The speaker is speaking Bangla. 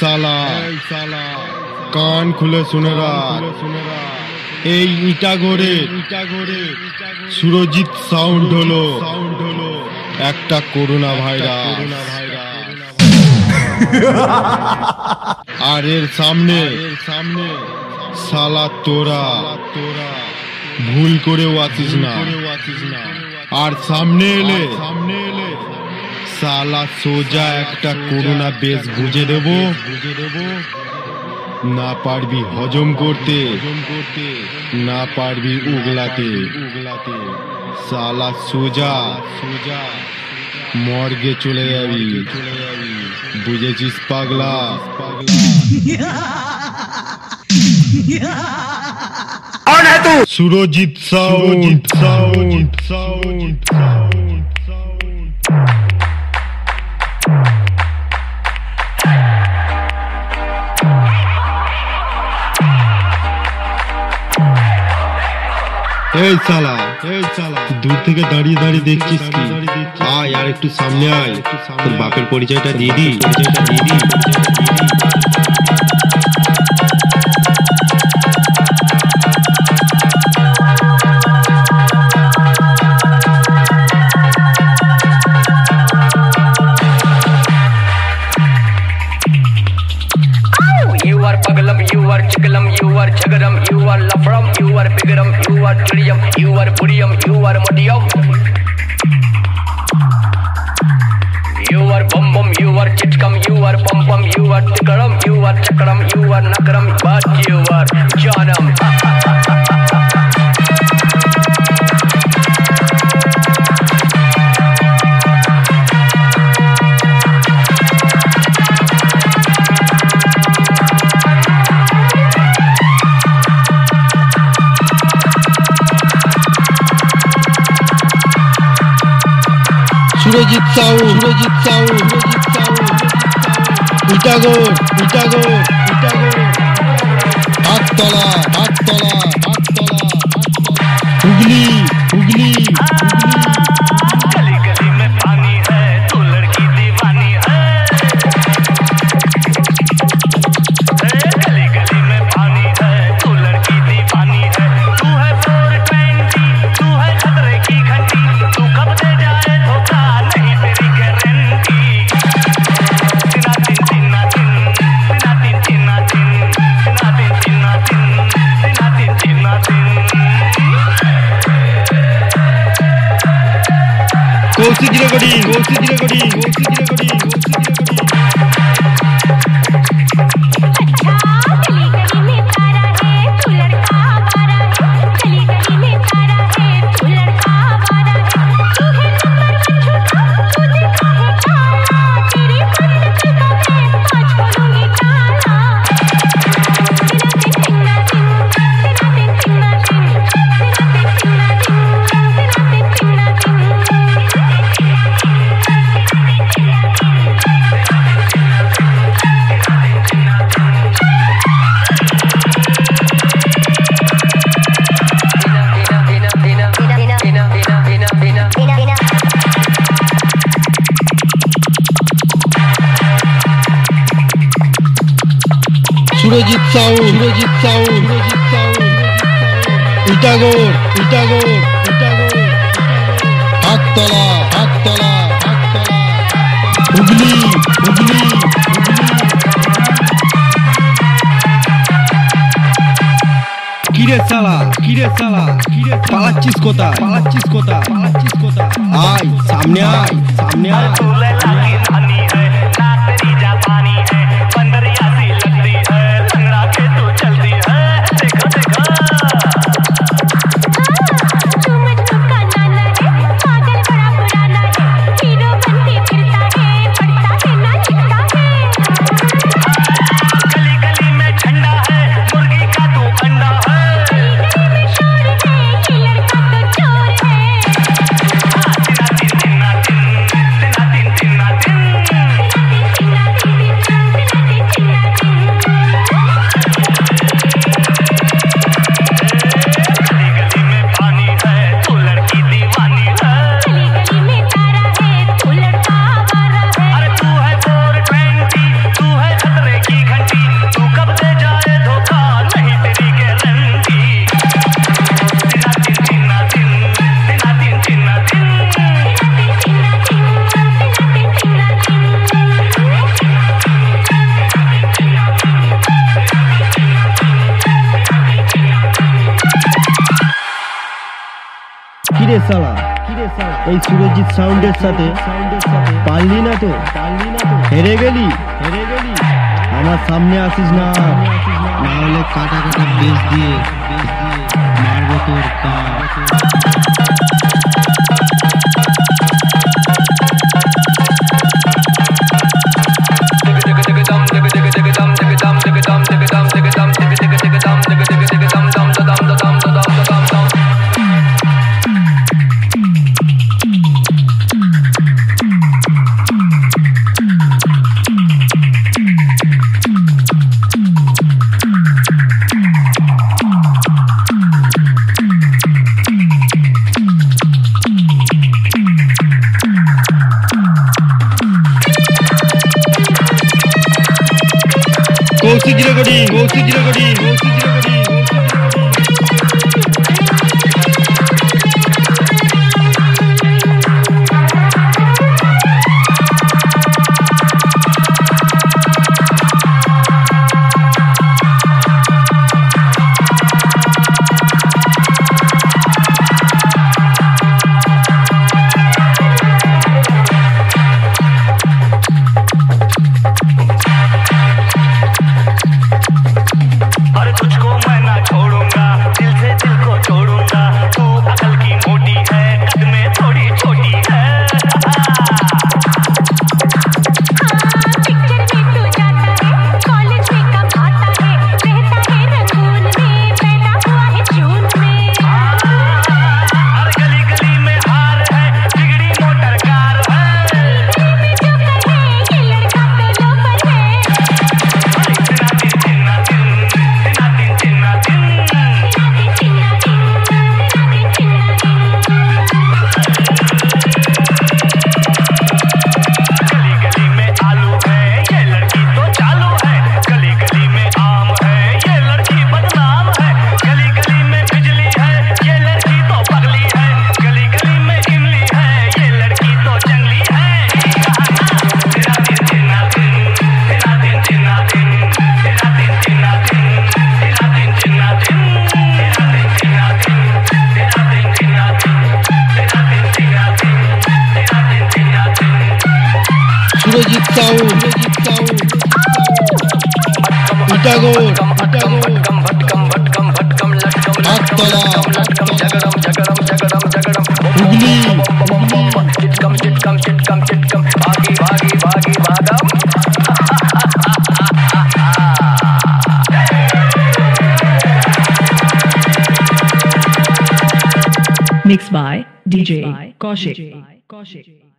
সালা কান খুলে শুনে এই ইটাগড়ে ইটাগড়ে সুরজিৎ সাউন্ড হলো সাউন্ড হলো একটা করোনা ভাইরাস। করোনা ভাইরাস আর এর সামনে সামনে সালা তোরা। তোরা ভুল করেও আসিস না। আর সামনে এলে সামনে এলে সালা সোজা একটা করোনা বেশ বুঝে দেব। বুঝে দেব না পারবি হজম করতে হজম করতে না পারবি উগলাতে। উগলাতে সালা সোজা সোজা মর্গে চলে যাবি। চলে যাবি বুঝেছিস পাগলা? পাগলা Surajit sound. Sound sound sound. এই চালা এই চালা। দূর থেকে দাঁড়িয়ে দাঁড়িয়ে দেখছিস কি? আয় আর একটু সামনে আয়। তোর বাপের পরিচয়টা দিয়ে দিই। পরিচয়টা দিয়ে দি Udago, Udago, go ゴースギラゴリンゴースギラゴリンゴースギラゴリン Surajit sound Surajit sound ইটাগোর ইটাগোর ইটাগোর আটতলা আটতলা আটতলা হুগলি হুগলি কিরে সালা কিরে সালা কিরে পালাচ্ছিস কোথায়? পালাচ্ছিস কোথায়? পালাচ্ছিস কোথায়? আয় সামনে আয় সামনে আয়। সালা এই সুরজিৎ সাউন্ডের সাথে পারলি না তো? হেরে গেলি? হেরে গেলি আমার সামনে আসিস না। না হলে কাটা কাটা বেশ দিয়ে মারবো তোর কা ゴリー、ゴーゴー、ゴーゴリー。सुरजित साहू उटागोर हुगली चिटकम चिटकम चिटकम चिटकम भागी भागी भागी भागम Mixed by DJ Kaushik.